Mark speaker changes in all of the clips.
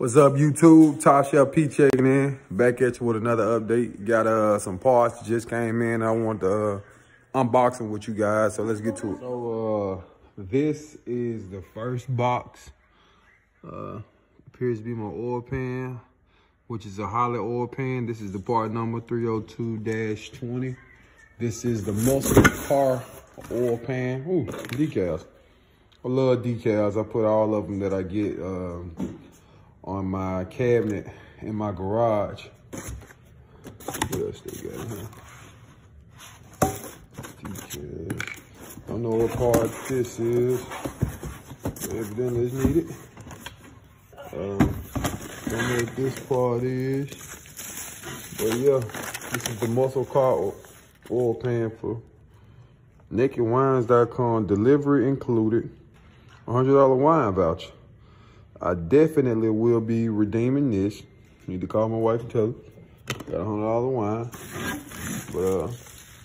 Speaker 1: What's up, YouTube? Top Shelf P checking in. Back at you with another update. Got uh some parts just came in. I want to uh, unboxing with you guys. So let's get to it. So uh this is the first box. Uh appears to be my oil pan, which is a Holley oil pan. This is the part number 302-20. This is the muscle car oil pan. Ooh, decals. I love decals. I put all of them that I get um, on my cabinet in my garage. What else they got here? Don't know what part this is. Evidently it's needed. Um, don't know what this part is. But yeah, this is the muscle car oil pan for nakedwines.com. Delivery included. $100 wine voucher. I definitely will be redeeming this. Need to call my wife and tell her. Got a $100 wine. But, uh,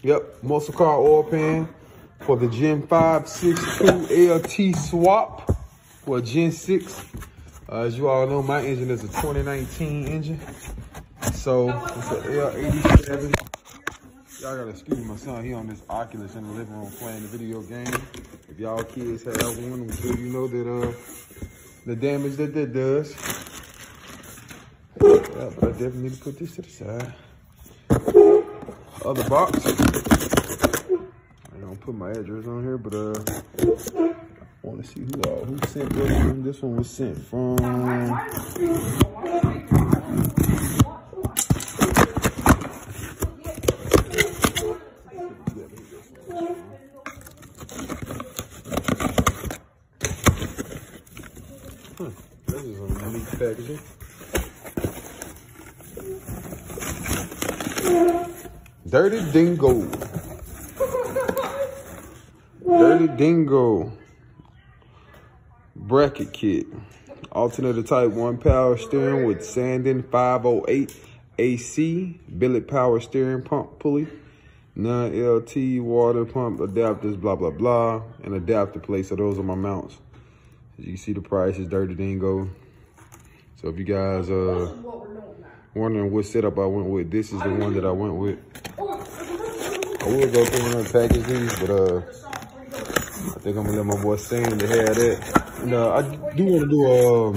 Speaker 1: yep, muscle car oil pan for the Gen 562 LT swap for Gen 6. Uh, as you all know, my engine is a 2019 engine. So it's an L87. Y'all gotta excuse my son. He on this Oculus in the living room playing the video game. If y'all kids have one, I'm sure you know that uh the damage that that does. Yeah, but I definitely need to put this to the side. Other box. I don't put my address on here, but uh I want to see who uh, who sent this one. This one was sent from Huh, this is a neat packaging. Dirty Dingo. Dirty Dingo. Bracket kit. Alternator type 1 power steering with Sanden 508 AC. Billet power steering pump pulley. Non-LT water pump adapters, blah, blah, blah. And adapter plate. So those are my mounts. As you can see the price is Dirty Dingo. So if you guys uh wondering what setup I went with, this is the one that I went with. I will go through and unpackage these, but uh I think I'm gonna let my boy Sam to have that. And uh, I do want to do a um,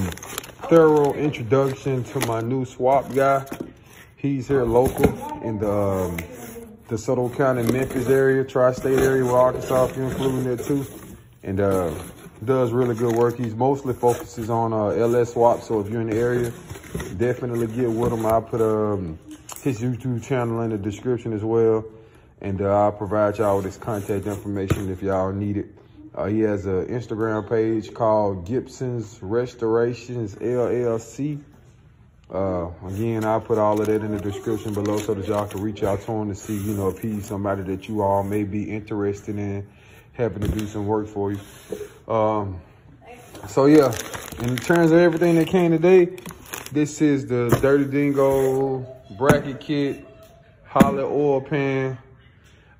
Speaker 1: thorough introduction to my new swap guy. He's here local in the um, DeSoto County, Memphis area, tri-state area where Arkansas, including there too. And uh, does really good work. He's mostly focuses on uh, LS swap. So if you're in the area, definitely get with him. I'll put um, his YouTube channel in the description as well. And uh, I'll provide y'all with his contact information if y'all need it. Uh, he has an Instagram page called Gibson's Restorations LLC. Uh, again, I'll put all of that in the description below so that y'all can reach out to him to see, you know, if he's somebody that you all may be interested in having to do some work for you. Um, so yeah, in terms of everything that came today, this is the Dirty Dingo bracket kit, Holley oil pan.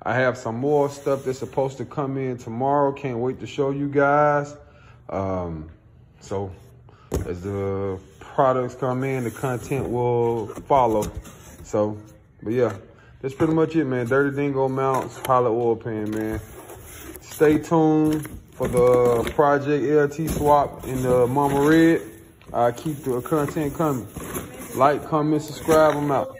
Speaker 1: I have some more stuff that's supposed to come in tomorrow. Can't wait to show you guys. Um, so as the products come in, the content will follow. So, but yeah, that's pretty much it, man. Dirty Dingo mounts, Holley oil pan, man. Stay tuned for the Project LT swap in the Mama Red. I keep the content coming. Like, comment, subscribe. I'm out.